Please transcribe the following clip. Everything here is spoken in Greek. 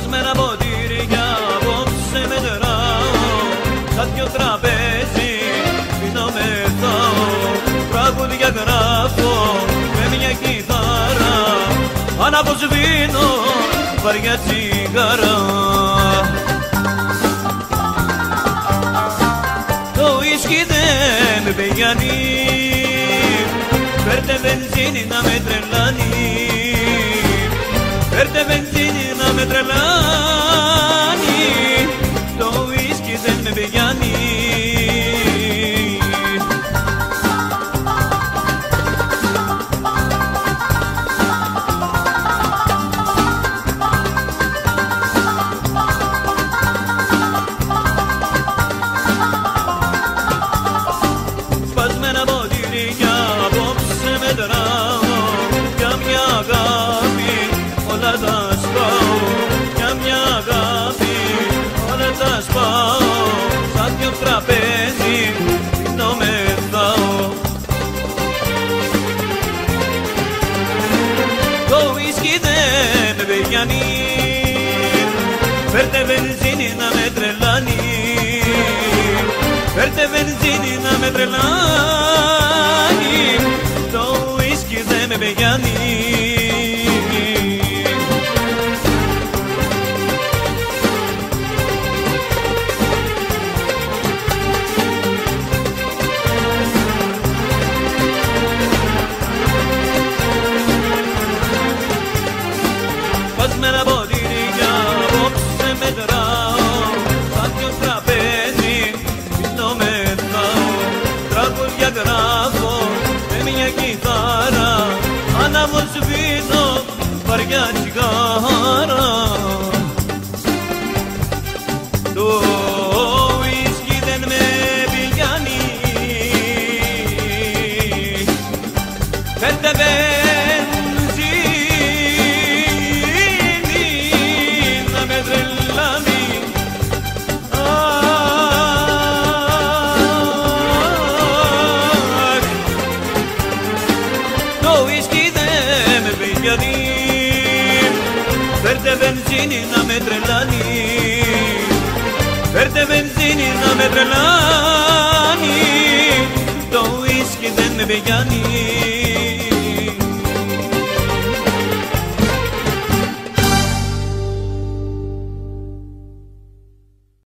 σπασμένα ποτήρια απόψε με τεράω Σαν δυο τραπέζι πίνω με θάω Τραγούδια γράφω με μια κιθάρα. Αναποσβήνω βαριά τσιγάρα. Το ίσκι δεν με πηγαίνει. Φέρτε βενζίνη να με τρελάνει. Φέρτε βενζίνη να με Φέρτε βενζίνη να με τρελάνει Φέρτε βενζίνη να με τρελάνει Το ουίσκι δεν με πηγαίνει Σπασμένα ποτήρια σβήνω βαριά τσιγάρα. Το ουίσκι δεν με πηγαίνει. Φέρτε βενζίνη να με τρελάνει. Αχ, Το ουίσκι δεν με πηγαίνει Φέρτε βενζίνη να με τρελάνει. Φέρτε βενζίνη να με τρελάνει. Το ουίσκι δεν με πηγαίνει